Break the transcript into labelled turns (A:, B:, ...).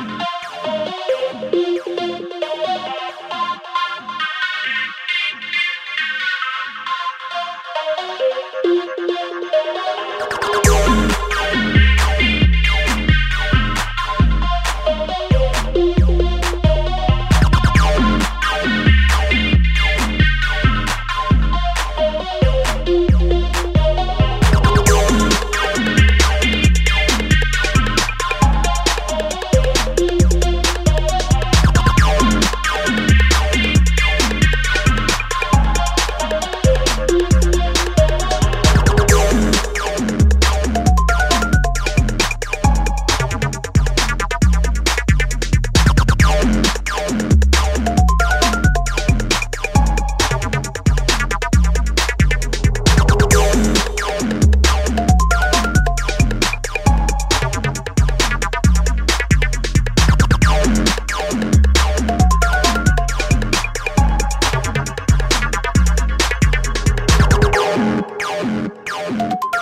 A: Música Thank you.